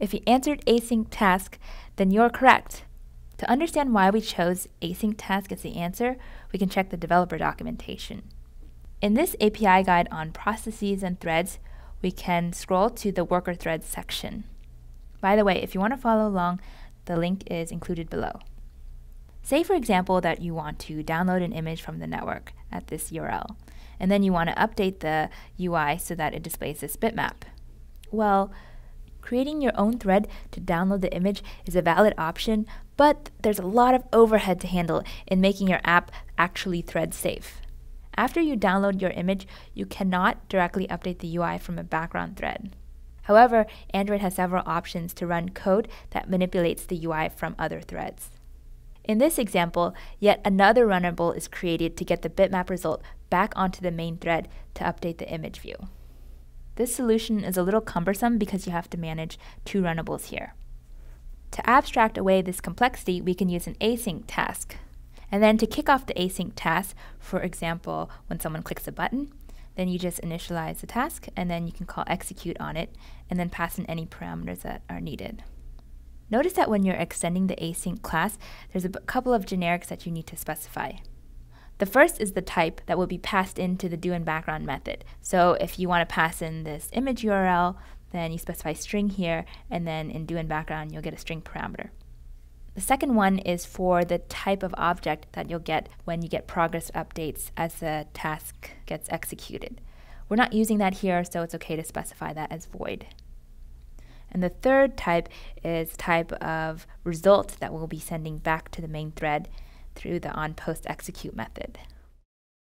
If you answered async task, then you're correct. To understand why we chose async task as the answer, we can check the developer documentation. In this API guide on processes and threads, we can scroll to the worker threads section. By the way, if you want to follow along, the link is included below. Say, for example, that you want to download an image from the network at this URL, and then you want to update the UI so that it displays this bitmap. Well, creating your own thread to download the image is a valid option, but there's a lot of overhead to handle in making your app actually thread safe. After you download your image, you cannot directly update the UI from a background thread. However, Android has several options to run code that manipulates the UI from other threads. In this example, yet another runnable is created to get the bitmap result back onto the main thread to update the image view. This solution is a little cumbersome because you have to manage two runnables here. To abstract away this complexity, we can use an async task. And then to kick off the async task, for example, when someone clicks a button, then you just initialize the task, and then you can call execute on it, and then pass in any parameters that are needed. Notice that when you're extending the async class, there's a couple of generics that you need to specify. The first is the type that will be passed into the do in background method. So if you want to pass in this image URL, then you specify string here, and then in do in background, you'll get a string parameter. The second one is for the type of object that you'll get when you get progress updates as the task gets executed. We're not using that here, so it's okay to specify that as void. And the third type is type of result that we'll be sending back to the main thread through the onPostExecute method.